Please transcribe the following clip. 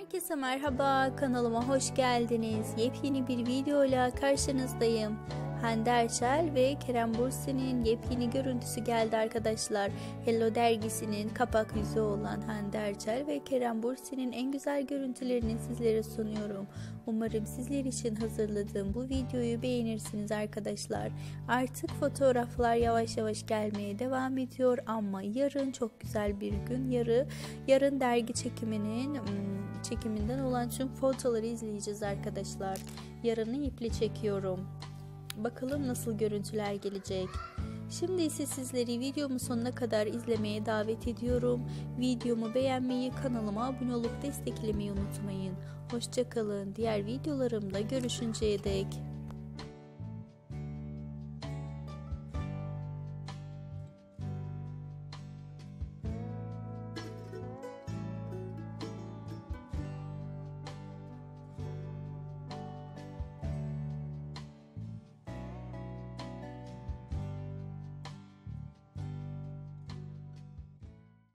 Herkese merhaba, kanalıma hoş geldiniz. Yepyeni bir videoyla karşınızdayım. Hande Erçel ve Kerem Bürsin'in yepyeni görüntüsü geldi arkadaşlar. Hello dergisinin kapak yüzü olan Hande Erçel ve Kerem Bürsin'in en güzel görüntülerini sizlere sunuyorum. Umarım sizler için hazırladığım bu videoyu beğenirsiniz arkadaşlar. Artık fotoğraflar yavaş yavaş gelmeye devam ediyor ama yarın çok güzel bir gün. Yarı yarın dergi çekiminin hmm, çekiminden olan tüm fotoları izleyeceğiz arkadaşlar. Yarını iple çekiyorum. Bakalım nasıl görüntüler gelecek. Şimdi ise sizleri videomu sonuna kadar izlemeye davet ediyorum. Videomu beğenmeyi, kanalıma abone olup desteklemeyi unutmayın. Hoşçakalın. Diğer videolarımda görüşünceye dek.